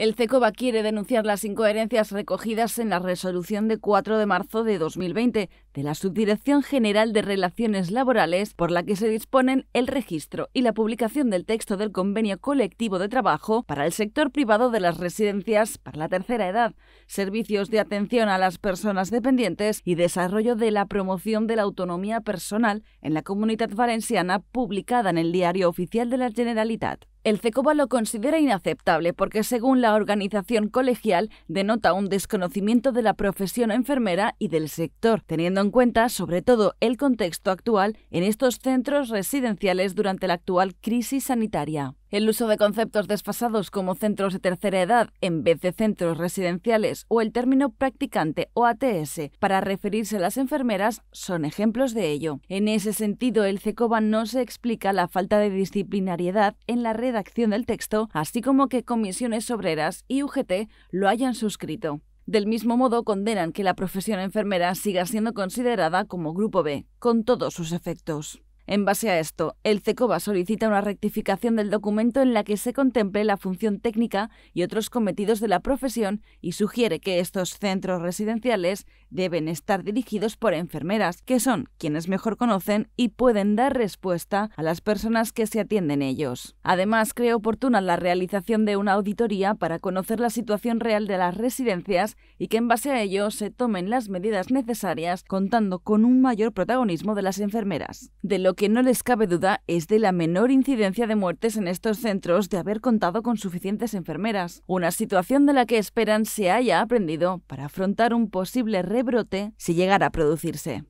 El CECOBA quiere denunciar las incoherencias recogidas en la resolución de 4 de marzo de 2020 de la Subdirección General de Relaciones Laborales por la que se disponen el registro y la publicación del texto del convenio colectivo de trabajo para el sector privado de las residencias para la tercera edad, servicios de atención a las personas dependientes y desarrollo de la promoción de la autonomía personal en la comunidad valenciana publicada en el Diario Oficial de la Generalitat. El CECOBA lo considera inaceptable porque, según la organización colegial, denota un desconocimiento de la profesión enfermera y del sector, teniendo en cuenta, sobre todo, el contexto actual en estos centros residenciales durante la actual crisis sanitaria. El uso de conceptos desfasados como centros de tercera edad en vez de centros residenciales o el término practicante o ATS para referirse a las enfermeras son ejemplos de ello. En ese sentido, el CECOBA no se explica la falta de disciplinariedad en la redacción del texto, así como que comisiones obreras y UGT lo hayan suscrito. Del mismo modo, condenan que la profesión enfermera siga siendo considerada como Grupo B, con todos sus efectos. En base a esto, el CECOBA solicita una rectificación del documento en la que se contemple la función técnica y otros cometidos de la profesión y sugiere que estos centros residenciales deben estar dirigidos por enfermeras, que son quienes mejor conocen y pueden dar respuesta a las personas que se atienden ellos. Además, cree oportuna la realización de una auditoría para conocer la situación real de las residencias y que en base a ello se tomen las medidas necesarias contando con un mayor protagonismo de las enfermeras. De lo que no les cabe duda es de la menor incidencia de muertes en estos centros de haber contado con suficientes enfermeras, una situación de la que esperan se haya aprendido para afrontar un posible rebrote si llegara a producirse.